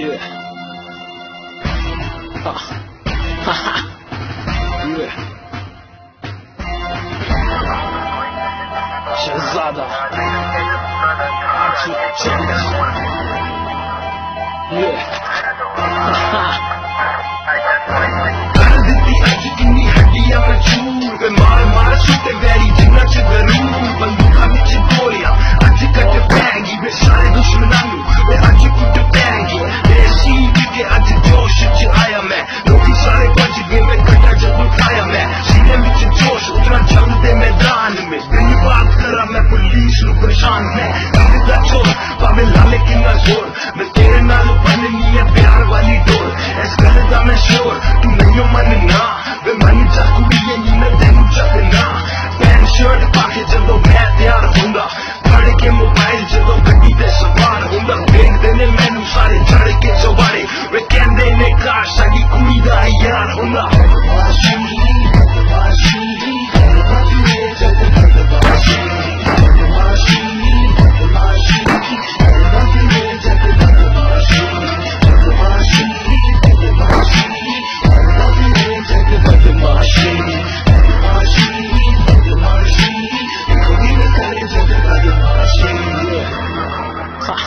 月，哈哈，月，去见，月，哈哈。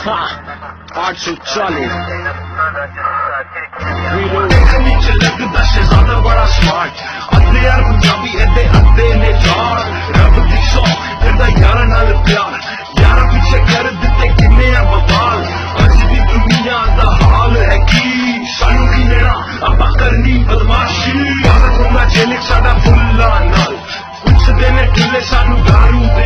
840 ਵਿੱਚ ਲੱਗਦਾ ਸ਼ਹਿਜ਼ਾਦਾ ਬੜਾ ਸਮਾਰਟ ਅੱਧੇ ਯਾਰ ਪੰਜਾਬੀ ਐਦੇ ਅੱਧੇ ਨੇ ਯਾਰ ਰੱਬ ਦੀ ਸੌ ਕਰਦਾ ਯਾਰਾਂ ਨਾਲ ਪਿਆਰ ਯਾਰਾਂ ਪਿੱਛੇ ਕਰ ਦਿੱਤੇ ਕਿੰਨੇ ਆ ਬਵਾਲ ਅੱਜ ਦੀ ਦੁਨੀਆ ਦਾ ਹਾਲ ਹੈ ਕੀ ਸਾਨੂੰ ਕੀ ਲੈਣਾ ਆਪਾਂ ਕਰਨੀ ਬਦਮਾਸ਼ੀ ਯਾਰ ਕੋਨਾ ਜੇਲਿਕ ਸਾਡਾ ਫੁੱਲਾ ਨਾਲ ਪੁੱਛਦੇ ਨੇ ਢਿੱਲੇ ਸਾਨੂੰ ਦਾਰੂ ਦੇ